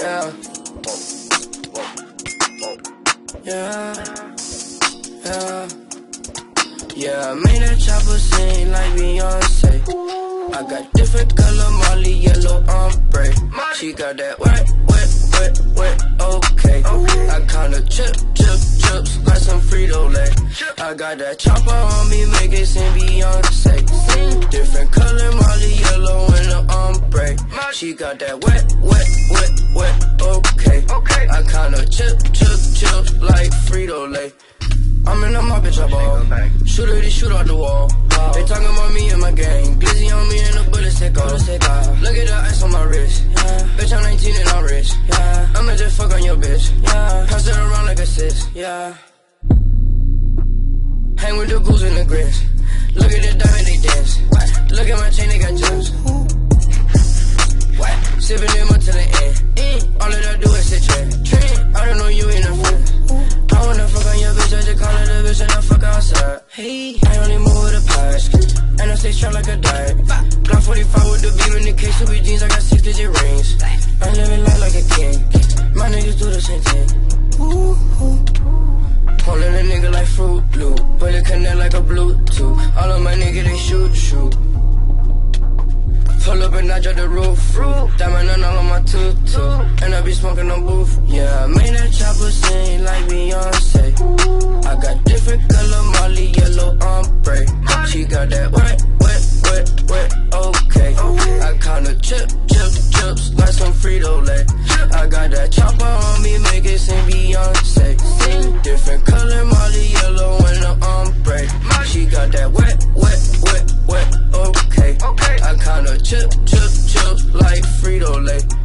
Yeah. Yeah. Yeah, I made a chopper sing like Beyonce. I got different color Molly, yellow ombre. She got that wet, wet, wet, wet, okay. I kinda chip, chip, chips like some Frito Lay. I got that chopper on me, make it sing Beyonce. Different color She got that wet, wet, wet, wet, okay. I kinda chip, chip, chips like Frito Lay. I'm in a my bitch, I ball. Shooter, they shoot out the wall. They talking about me and my gang. Glizzy on me and the bullets take off. Look at the ice on my wrist. Bitch, I'm 19 and I'm rich. I'ma just fuck on your bitch. Pass it around like a sis. Yeah. Hang with the goose and the grits. Look at the diamond, they dance. Look at my chain, they got gems. I stay like a diet. Glock 45 with the beam in the case, so jeans, I got six digit rings. I'm living life like a king. My niggas do the same thing. Ooh. Holding a nigga like Fruit Blue. Bullet connect like a Bluetooth. All of my niggas, they shoot, shoot. Pull up and I drop the roof. Diamond on all of my tutu. And I be smoking on booth. Yeah, I made that chopper sing like Beyonce. neon sexy Different color, molly yellow and the ombre. She got that wet, wet, wet, wet, okay, okay. I kinda chip, chip, chip like Frito-Lay.